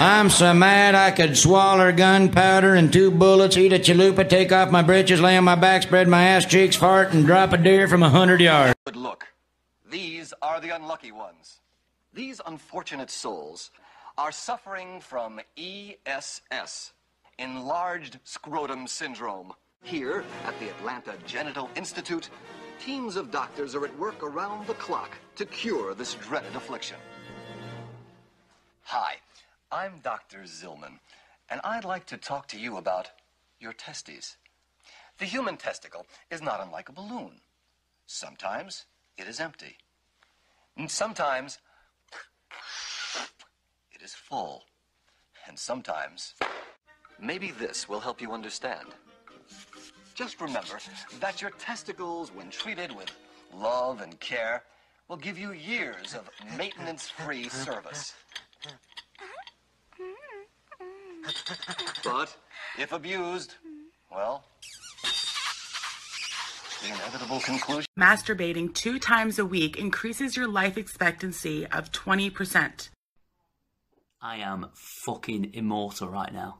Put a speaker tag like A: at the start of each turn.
A: I'm so mad I could swallow gunpowder and two bullets, eat a chalupa, take off my breeches, lay on my back, spread my ass cheeks, fart, and drop a deer from a hundred yards.
B: But look, these are the unlucky ones. These unfortunate souls are suffering from ESS, enlarged scrotum syndrome. Here at the Atlanta Genital Institute, teams of doctors are at work around the clock to cure this dreaded affliction. Hi, I'm Dr. Zillman, and I'd like to talk to you about your testes. The human testicle is not unlike a balloon. Sometimes it is empty. And sometimes it is full. And sometimes maybe this will help you understand. Just remember that your testicles, when treated with love and care, will give you years of maintenance free service. But if abused, well, the inevitable conclusion.
C: Masturbating two times a week increases your life expectancy of 20%.
D: I am fucking immortal right now.